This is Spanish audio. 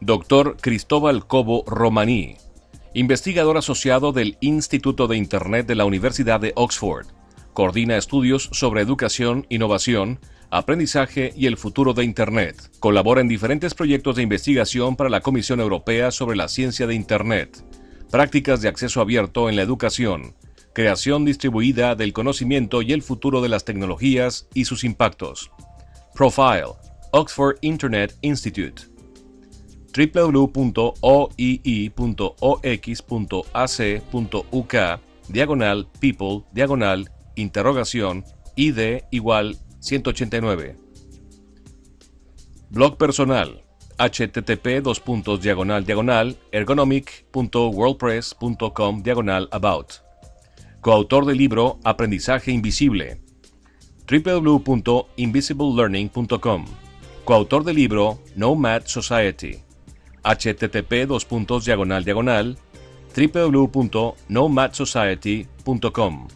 Dr. Cristóbal Cobo Romaní, investigador asociado del Instituto de Internet de la Universidad de Oxford. Coordina estudios sobre educación, innovación, aprendizaje y el futuro de Internet. Colabora en diferentes proyectos de investigación para la Comisión Europea sobre la ciencia de Internet, prácticas de acceso abierto en la educación, creación distribuida del conocimiento y el futuro de las tecnologías y sus impactos. Profile, Oxford Internet Institute www.oii.ox.ac.uk diagonal people diagonal interrogación id igual 189 blog personal http dos puntos diagonal diagonal ergonomic.wordpress.com diagonal about. Coautor del libro Aprendizaje Invisible www.invisiblelearning.com coautor del libro Nomad Society http dos puntos diagonal diagonal www.nomadsociety.com